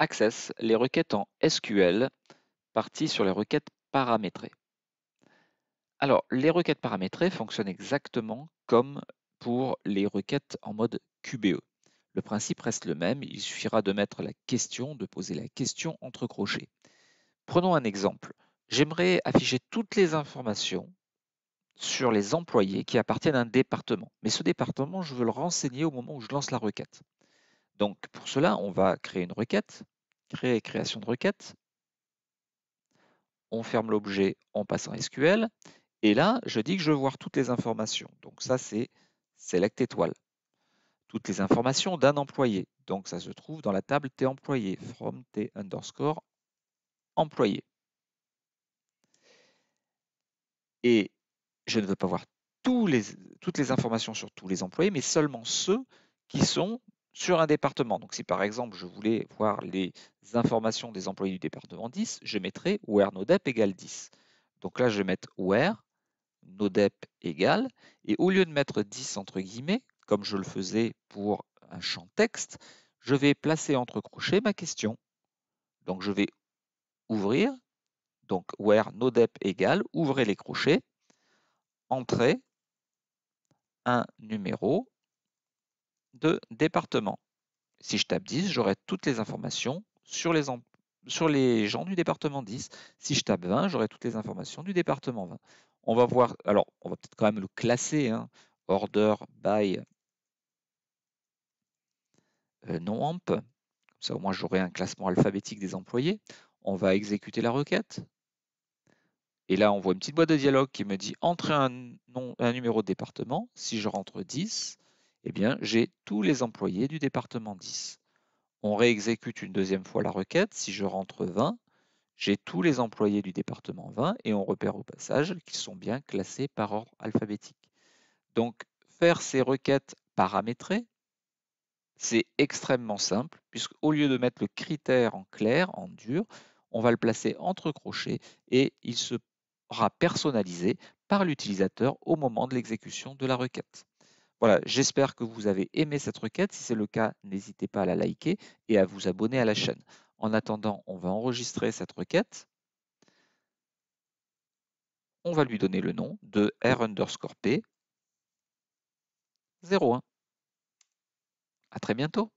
Access, les requêtes en SQL, partie sur les requêtes paramétrées. Alors, les requêtes paramétrées fonctionnent exactement comme pour les requêtes en mode QBE. Le principe reste le même, il suffira de mettre la question, de poser la question entre crochets. Prenons un exemple. J'aimerais afficher toutes les informations sur les employés qui appartiennent à un département. Mais ce département, je veux le renseigner au moment où je lance la requête. Donc pour cela, on va créer une requête, créer création de requête. On ferme l'objet, en SQL. Et là, je dis que je veux voir toutes les informations. Donc ça, c'est select étoile. Toutes les informations d'un employé. Donc ça se trouve dans la table T from T underscore employé. Et je ne veux pas voir toutes les informations sur tous les employés, mais seulement ceux qui sont sur un département. Donc si par exemple je voulais voir les informations des employés du département 10, je mettrais where nodep égale 10. Donc là je vais mettre where nodep égale, et au lieu de mettre 10 entre guillemets, comme je le faisais pour un champ texte, je vais placer entre crochets ma question. Donc je vais ouvrir, donc where nodep égale, ouvrez les crochets, entrer un numéro de département. Si je tape 10, j'aurai toutes les informations sur les, gens du département 10. Si je tape 20, j'aurai toutes les informations du département 20. On va voir, alors on va peut-être quand même le classer, hein, order by euh, non-amp. Comme ça au moins j'aurai un classement alphabétique des employés. On va exécuter la requête. Et là, on voit une petite boîte de dialogue qui me dit entrer un, un numéro de département. Si je rentre 10, eh bien, j'ai tous les employés du département 10. On réexécute une deuxième fois la requête. Si je rentre 20, j'ai tous les employés du département 20 et on repère au passage qu'ils sont bien classés par ordre alphabétique. Donc, faire ces requêtes paramétrées, c'est extrêmement simple, puisqu'au lieu de mettre le critère en clair, en dur, on va le placer entre crochets et il se personnalisé par l'utilisateur au moment de l'exécution de la requête. Voilà, j'espère que vous avez aimé cette requête. Si c'est le cas, n'hésitez pas à la liker et à vous abonner à la chaîne. En attendant, on va enregistrer cette requête. On va lui donner le nom de R underscore P 01. À très bientôt.